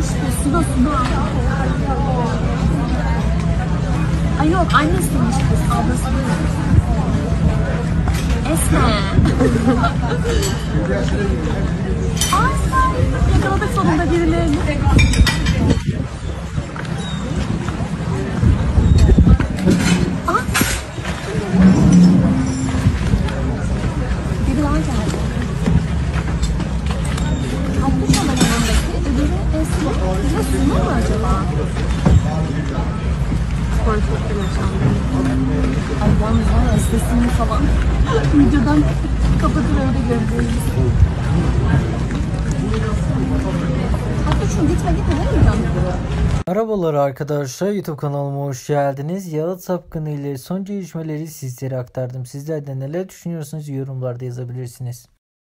işte suda suda. Ay yok annesiymiş kız ablası değil. Esme. Suna mı acaba? Korkuttum yaşamda. Ay yalnız ya sesini falan videodan kapatır öyle diyeceğim? Merhabalar arkadaşlar YouTube kanalıma hoş geldiniz. Yağıt Sapkını ile son gelişmeleri sizlere aktardım. Sizler de neler düşünüyorsunuz yorumlarda yazabilirsiniz.